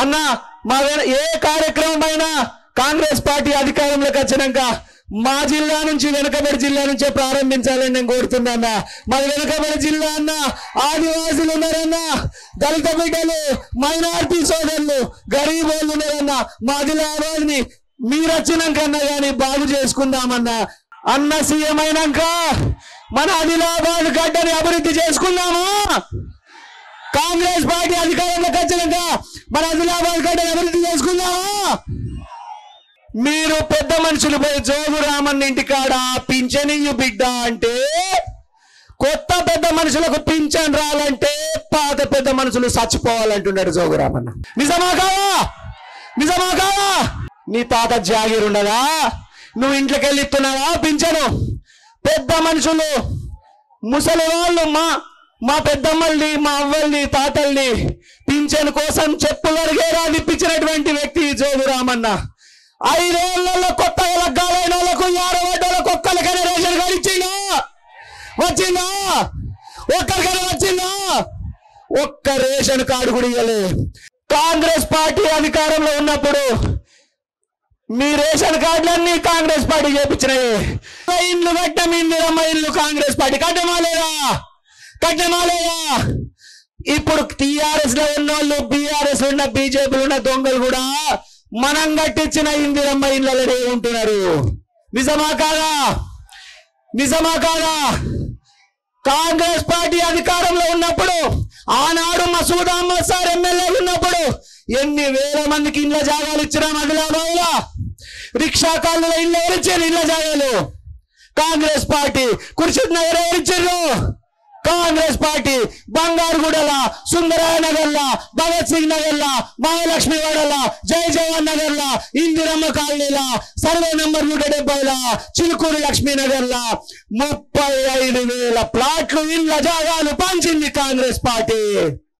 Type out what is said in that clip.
అన్న మా ఏ కార్యక్రమం అయినా కాంగ్రెస్ పార్టీ అధికారంలోకి వచ్చినాక మా జిల్లా నుంచి వెనుకబడి జిల్లా నుంచే ప్రారంభించాలని నేను కోరుతున్నా మాది వెనుకబడి జిల్లా అన్న ఆదివాసులు ఉన్నారన్న దళిత బిడ్డలు మైనార్టీ సోదరులు గరీబ్ వాళ్ళు ఉన్నారన్న మా ఆదిలాబాద్ని మీరు వచ్చినాకన్నా కానీ బాగు చేసుకుందామన్నా. అన్న సీఎం అయినాక మన ఆదిలాబాద్ గడ్డని అభివృద్ధి చేసుకుందామా? కాంగ్రెస్ పార్టీ అధికారంలోకి వచ్చినాక మన ఆదిలాబాద్ గడ్డని అభివృద్ధి చేసుకుందామా? మీరు పెద్ద మనుషులు పోయి జోగు రామన్ ఇంటికాడ పింఛనియ్యు బిడ్డ అంటే కొత్త పెద్ద మనుషులకు పింఛన్ రాలంటే పాత పెద్ద మనుషులు చచ్చిపోవాలంటున్నాడు జోగు రామన్న. నిజమా కావా నిజమా కావా నీ తాత జాగీర్ ఉండదా? నువ్వు ఇంట్లోకి వెళ్ళి ఇస్తున్నావా పింఛను? పెద్ద మనుషులు ముసలి వాళ్ళు మా మా పెద్దమ్మల్ని మా అవ్వల్ని తాతల్ని పింఛన్ కోసం చెప్పు వరిగేరా నిప్పించినటువంటి వ్యక్తి ఈ జోగు రామన్న. ఐదేళ్ళలో కొత్త లగ్గాలైన వాళ్ళకు యారవడ్డలకు ఒక్కరికైనా రేషన్ కార్డు ఇచ్చిందా? వచ్చిందా? ఒక్కరికైనా వచ్చిందా? ఒక్క రేషన్ కార్డు కూడా ఇవ్వలే కాంగ్రెస్ పార్టీ అధికారంలో ఉన్నప్పుడు మీ రేషన్ కార్డులన్నీ కాంగ్రెస్ పార్టీ చేపించినాయి. ఇల్లు కట్టం ఇందిరమ్మ ఇల్లు కాంగ్రెస్ పార్టీ. కట్టమా లేదా? కట్టమా లేదా? ఇప్పుడు టిఆర్ఎస్లో ఉన్న వాళ్ళు బీఆర్ఎస్ ఉన్న బీజేపీలో ఉన్న దొంగలు కూడా మనం కట్టించిన ఇందిరమ్మ ఇళ్ళలో ఉంటున్నారు. నిజమా కాదా? నిజమా కాదా? కాంగ్రెస్ పార్టీ అధికారంలో ఉన్నప్పుడు ఆనాడు మసూద్ అహ్మద్ సార్ ఎమ్మెల్యే ఉన్నప్పుడు ఎన్ని వేల మందికి ఇళ్ళ జాగాలు ఇచ్చిన ఆదిలాబాద్లో రిక్షా కాళ్ళలో ఇళ్ళు ఎవరిచ్చారు ఇళ్ళ జాగాలు? కాంగ్రెస్ పార్టీ కుర్చీ నగర్ ఎవరిచ్చారు? కాంగ్రెస్ పార్టీ బంగారుగూడల సుందరాయ నగర్ల భగత్ సింగ్ నగర్ల మహాలక్ష్మి వాడల జై జవాన్ నగర్ల ఇందిరమ్మ కాలనీల సర్వే నంబర్ నూట డెబ్బైల చిలుకూరు లక్ష్మీ నగర్ల ముప్పై ఐదు వేల ప్లాట్లు ఇళ్ళ జాగాలు పంచింది కాంగ్రెస్ పార్టీ.